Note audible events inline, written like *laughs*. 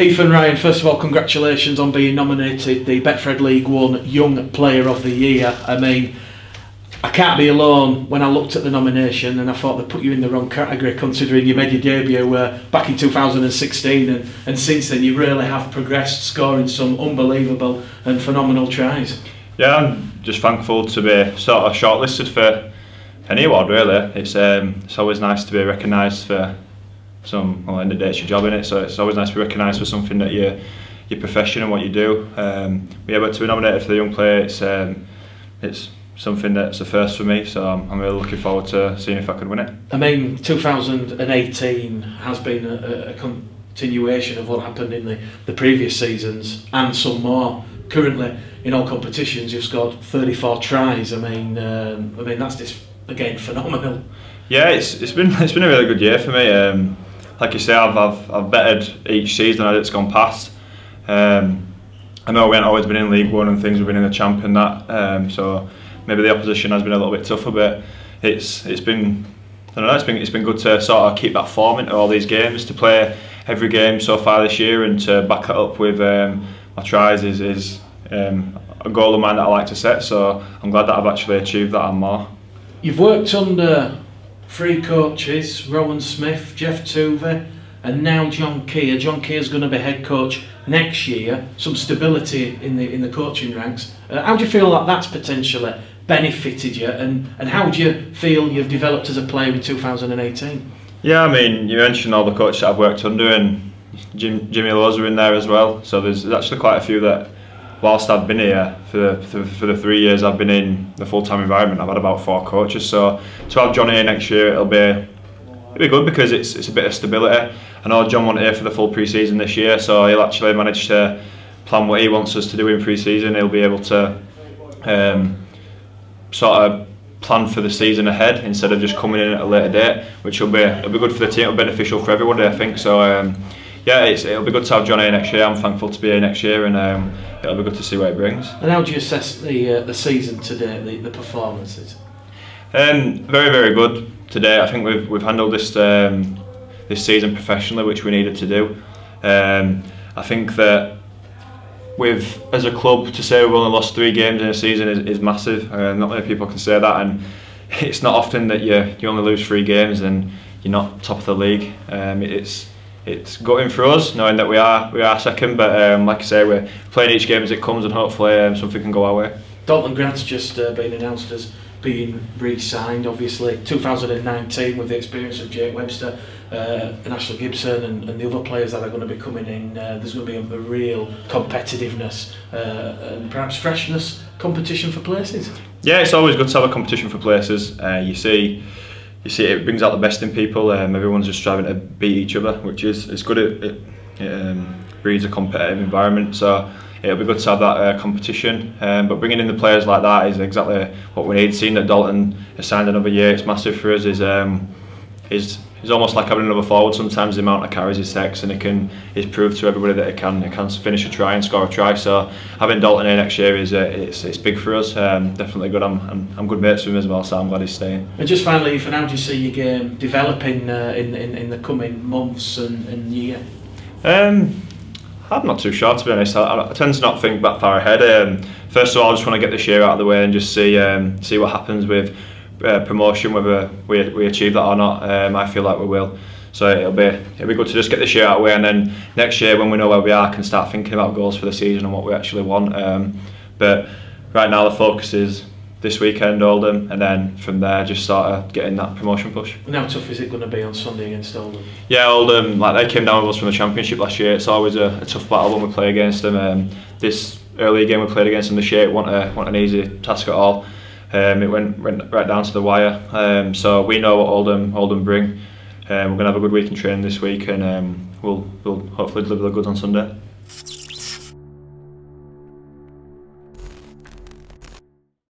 Ethan Ryan, first of all, congratulations on being nominated the Betfred League One Young Player of the Year. I mean, I can't be alone when I looked at the nomination and I thought they put you in the wrong category considering you made your debut uh, back in 2016 and, and since then you really have progressed scoring some unbelievable and phenomenal tries. Yeah, I'm just thankful to be sort of shortlisted for any award really. It's um, it's always nice to be recognised for some well in the day it's your job in it so it's always nice to be recognised for something that you your profession and what you do. Um, yeah but to be nominated for the young player it's um, it's something that's a first for me so I'm, I'm really looking forward to seeing if I can win it. I mean 2018 has been a, a continuation of what happened in the, the previous seasons and some more. Currently in all competitions you've scored 34 tries. I mean um, I mean that's just again *laughs* phenomenal. Yeah it's, it's been it's been a really good year for me. Um, like you say, I've, I've, I've betted each season as it's gone past. Um, I know we haven't always been in League One and things, we've been in the Champ and that, um, so maybe the opposition has been a little bit tougher, but it's it's been I don't know, it's been it's been good to sort of keep that form into all these games, to play every game so far this year and to back it up with um, my tries is, is um, a goal of mine that I like to set, so I'm glad that I've actually achieved that and more. You've worked under three coaches, Rohan Smith, Geoff Toovey, and now John Kear. John Kear is going to be head coach next year. Some stability in the in the coaching ranks. Uh, how do you feel that that's potentially benefited you, and and how do you feel you've developed as a player in 2018? Yeah, I mean, you mentioned all the coaches that I've worked under, and Jim, Jimmy are in there as well. So there's actually quite a few that whilst I've been here for the, for the three years I've been in the full-time environment, I've had about four coaches. So to have John here next year, it'll be it'll be good because it's it's a bit of stability. I know John won't here for the full pre-season this year, so he'll actually manage to plan what he wants us to do in pre-season. He'll be able to um, sort of plan for the season ahead instead of just coming in at a later date, which will be it'll be good for the team, it'll be beneficial for everybody, I think. So. Um, yeah, it'll be good to have John here next year. I'm thankful to be here next year, and um, it'll be good to see what it brings. And how do you assess the uh, the season today, the, the performances? Um, very, very good today. I think we've we've handled this um, this season professionally, which we needed to do. Um, I think that with as a club to say we've only lost three games in a season is, is massive. Uh, not many people can say that, and *laughs* it's not often that you you only lose three games and you're not top of the league. Um, it's it's gutting for us knowing that we are we are second. But um, like I say, we're playing each game as it comes, and hopefully um, something can go our way. Dalton Grant's just uh, been announced as being re-signed. Obviously, 2019 with the experience of Jake Webster uh, and Ashley Gibson and, and the other players that are going to be coming in. Uh, there's going to be a, a real competitiveness uh, and perhaps freshness competition for places. Yeah, it's always good to have a competition for places. Uh, you see you see it brings out the best in people. Um, everyone's just striving to beat each other, which is it's good. It, it, it um, breeds a competitive environment, so it'll be good to have that uh, competition. Um, but bringing in the players like that is exactly what we need. Seeing that Dalton has signed another year, it's massive for us. Is um, is it's almost like having another forward. Sometimes the amount of carries he takes, and it can he's proved to everybody that it can it can finish a try and score a try. So having Dalton here next year is uh, it's, it's big for us. Um, definitely good. I'm, I'm, I'm good mates with him as well, so I'm glad he's staying. And just finally, for now, do you see your game developing uh, in, in in the coming months and, and year? Um, I'm not too sure to be honest. I, I tend to not think that far ahead. Um, first of all, I just want to get this year out of the way and just see um, see what happens with uh, promotion, whether we, we achieve that or not. Um, I feel like we will. So it'll be it'll be good to just get this year out of the way, and then next year when we know where we are, can start thinking about goals for the season and what we actually want. Um, but right now the focus is this weekend Oldham and then from there just sort of uh, getting that promotion push. And how tough is it going to be on Sunday against Oldham? Yeah Oldham like they came down with us from the championship last year it's always a, a tough battle when we play against them um, this earlier game we played against them this year it wasn't, a, wasn't an easy task at all Um, it went, went right down to the wire. Um, so we know what Oldham Oldham bring. Um, we're to have a good week in training this week, and um, we'll we'll hopefully deliver the goods on Sunday.